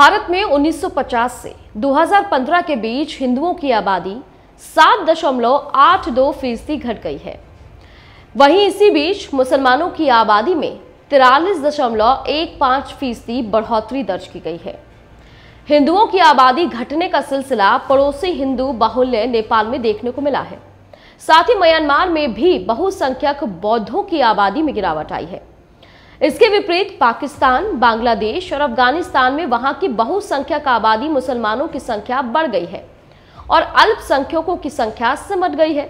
भारत में 1950 से 2015 के बीच हिंदुओं की आबादी सात दशमलव आठ दो फ़ीसदी घट गई है। वहीं इसी बीच मुसलमानों की आबादी में तिरालीस दशमलव एक पाँच फ़ीसदी बढ़ोतरी दर्ज की गई है। हिंदुओं की आबादी घटने का सिलसिला पड़ोसी हिंदू, बाहुल्य, नेपाल में देखने को मिला है। साथ ही म्यांमार में भी बहुसंख्यक बौद्धों की आबादी में गिरावट आई है। इसके विपरीत पाकिस्तान, बांग्लादेश और अफ़गानिस्तान में वहाँ की बहुसंख्यक आबादी मुसलमानों की संख्या बढ़ गई है और अल्पसंख्यकों की संख्या सिमट गई है।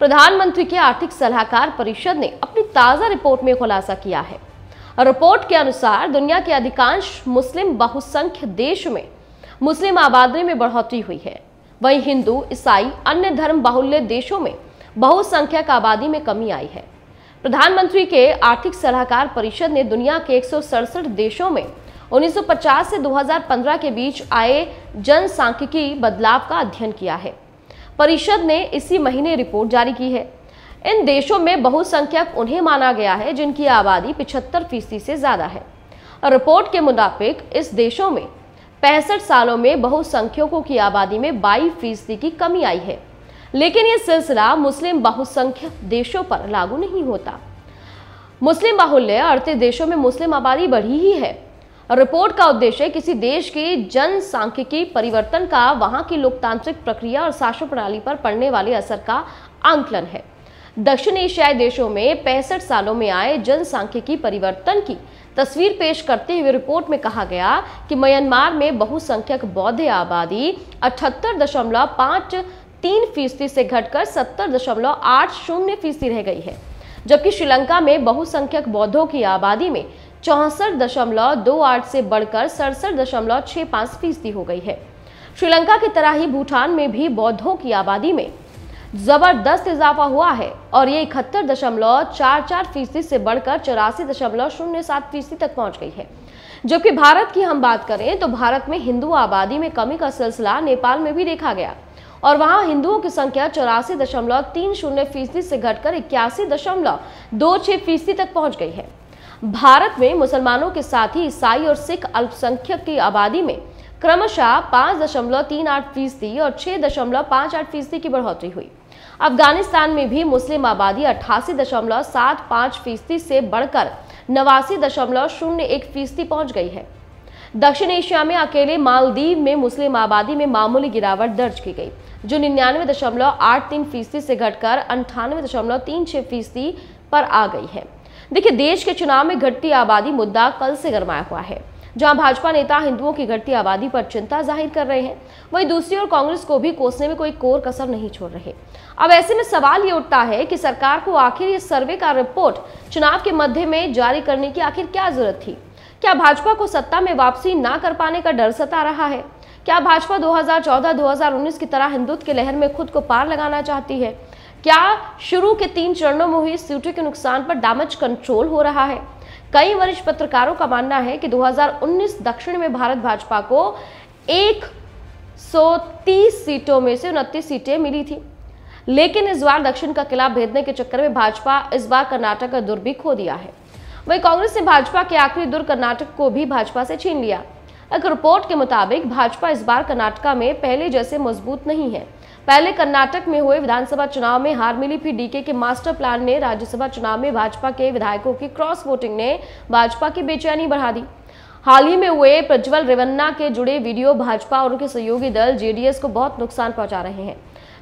प्रधानमंत्री के आर्थिक सलाहकार परिषद ने अपनी ताज़ा रिपोर्ट में खुलासा किया है। रिपोर्ट के अनुसार दुनिया के अधिकांश मुस्लिम बहुसंख्य देश में मुस्लिम आबादी में बढ़ोतरी हुई है। वहीं हिंदू, ईसाई, अन्य धर्म बाहुल्य देशों में बहुसंख्यक आबादी में कमी आई है। प्रधानमंत्री के आर्थिक सलाहकार परिषद ने दुनिया के एक सौ सड़सठ देशों में 1950 से 2015 के बीच आए जनसांख्यिकी बदलाव का अध्ययन किया है। परिषद ने इसी महीने रिपोर्ट जारी की है। इन देशों में बहुसंख्यक उन्हें माना गया है, जिनकी आबादी पिछहत्तर फ़ीसदी से ज़्यादा है। रिपोर्ट के मुताबिक इस देशों में पैंसठ सालों में बहुसंख्यकों की आबादी में बाईस फ़ीसदी की कमी आई है। लेकिन यह सिलसिला मुस्लिम बहुसंख्यक देशों पर लागू नहीं होता। मुस्लिम बाहुल्य अड़तीस देशों में मुस्लिम आबादी बढ़ी ही है। रिपोर्ट का उद्देश्य किसी देश की जनसांख्यिकी परिवर्तन का, वहाँ की लोकतांत्रिक प्रक्रिया और शासन प्रणाली पर पड़ने वाले असर का आंकलन है। दक्षिण एशियाई देशों में पैंसठ सालों में आए जनसांख्यिकी परिवर्तन की तस्वीर पेश करते हुए रिपोर्ट में कहा गया कि म्यांमार में बहुसंख्यक बौद्ध आबादी अठहत्तर तीन फ़ीसदी से घटकर सत्तर दशमलव आठ शून्य फ़ीसदी रह गई है, जबकि श्रीलंका में बहुसंख्यक बौद्धों की आबादी में चौसठ दशमलव दो आठ से बढ़कर सड़सठ दशमलव छः पाँच फ़ीसदी हो गई है। श्रीलंका की तरह ही भूटान में भी बौद्धों की आबादी में ज़बरदस्त इजाफा हुआ है और ये इकहत्तर दशमलव चार चार फ़ीसदी से बढ़कर चौरासी दशमलव शून्य सात फ़ीसदी तक पहुँच गई है। जबकि भारत की हम बात करें तो भारत में हिंदू आबादी में कमी का सिलसिला नेपाल में भी देखा गया और वहाँ हिंदुओं की संख्या चौरासी दशमलव तीन शून्य फ़ीसदी से घटकर इक्यासी दशमलव दो छह फ़ीसदी तक पहुँच गई है। भारत में मुसलमानों के साथ ही ईसाई और सिख अल्पसंख्यक की आबादी में क्रमशः पाँच दशमलव तीन आठ फ़ीसदी और छह दशमलव पाँच आठ फ़ीसदी की बढ़ोतरी हुई। अफ़गानिस्तान में भी मुस्लिम आबादी अट्ठासी दशमलव सात पाँच फ़ीसदी से बढ़कर नवासी दशमलव शून्य एक फ़ीसदी पहुँच गई है। दक्षिण एशिया में अकेले मालदीव में मुस्लिम आबादी में मामूली गिरावट दर्ज की गई। जो निन्यानवे दशमलव आठ तीन फ़ीसदी से घटकर अंठानवे दशमलव तीन छह फ़ीसदी पर आ गई है। देखिए, देश के चुनाव में घटती आबादी मुद्दा कल से गरमाया हुआ है, जहाँ भाजपा नेता हिंदुओं की घटती आबादी पर चिंता ज़ाहिर कर रहे हैं। वहीं दूसरी ओर कांग्रेस को भी कोसने में कोई कोर कसर नहीं छोड़ रहे। अब ऐसे में सवाल ये उठता है कि सरकार को आखिर ये सर्वे का रिपोर्ट चुनाव के मध्य में जारी करने की आखिर क्या ज़रूरत थी? क्या भाजपा को सत्ता में वापसी ना कर पाने का डर सता रहा है? क्या भाजपा 2014-2019 की तरह हिंदुत्व के लहर में खुद को पार लगाना चाहती है? क्या शुरू के तीन चरणों में हुई सीटों के नुकसान पर डैमेज कंट्रोल हो रहा है? कई वरिष्ठ पत्रकारों का मानना है कि 2019 दक्षिण में भारत भाजपा को 130 सीटों में से उनतीस सीटें मिली थी। लेकिन इस बार दक्षिण का किला भेदने के चक्कर में भाजपा इस बार कर्नाटक का दुर भी खो दिया है। वही कांग्रेस ने भाजपा के आखिरी दुर कर्नाटक को भी भाजपा से छीन लिया। एक रिपोर्ट के मुताबिक, भाजपा इस बार कर्नाटका में पहले जैसे मज़बूत नहीं है। पहले कर्नाटक में हुए विधानसभा चुनाव में हार मिली फिर डीके के मास्टर प्लान ने राज्यसभा चुनाव में भाजपा के विधायकों की क्रॉस वोटिंग ने भाजपा की बेचैनी बढ़ा दी। हाल ही में हुए प्रज्वल रेवन्ना के जुड़े वीडियो भाजपा और उनके सहयोगी दल जेडीएस को बहुत नुकसान पहुँचा रहे हैं।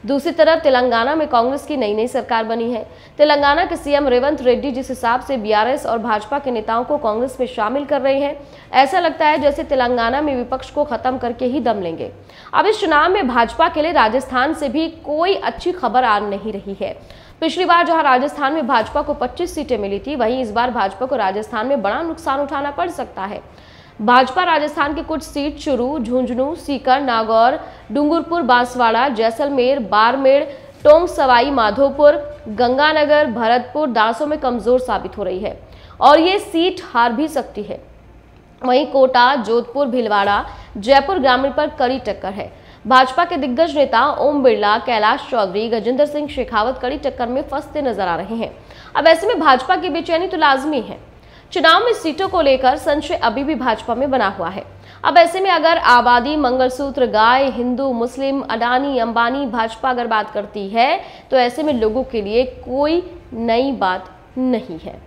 दूसरी तरफ़, तेलंगाना में कांग्रेस की नई नई सरकार बनी है। तेलंगाना के सीएम रेवंत रेड्डी जिस हिसाब से बीआरएस और भाजपा के नेताओं को कांग्रेस में शामिल कर रहे हैं, ऐसा लगता है जैसे तेलंगाना में विपक्ष को खत्म करके ही दम लेंगे। अब इस चुनाव में भाजपा के लिए राजस्थान से भी कोई अच्छी खबर आ नहीं रही है। पिछली बार जहाँ राजस्थान में भाजपा को 25 सीटें मिली थी, वहीं इस बार भाजपा को राजस्थान में बड़ा नुकसान उठाना पड़ सकता है। भाजपा राजस्थान के कुछ सीट चुरू झुंझुनू, सीकर, नागौर, डूंगरपुर, बांसवाड़ा, जैसलमेर, बाड़मेर टोंक सवाई माधोपुर, गंगानगर, भरतपुर, दासों में कमज़ोर साबित हो रही है। और ये सीट हार भी सकती है। वहीं कोटा, जोधपुर, भिलवाड़ा, जयपुर ग्रामीण पर कड़ी टक्कर है। भाजपा के दिग्गज नेता ओम बिरला, कैलाश चौधरी, गजेंद्र सिंह शेखावत कड़ी टक्कर में फंसते नज़र आ रहे हैं। अब ऐसे में भाजपा की बेचैनी तो लाजमी है। चुनाव में सीटों को लेकर संशय अभी भी भाजपा में बना हुआ है। अब ऐसे में अगर आबादी, मंगलसूत्र, गाय, हिंदू, मुस्लिम, अडानी, अंबानी भाजपा अगर बात करती है तो ऐसे में लोगों के लिए कोई नई बात नहीं है।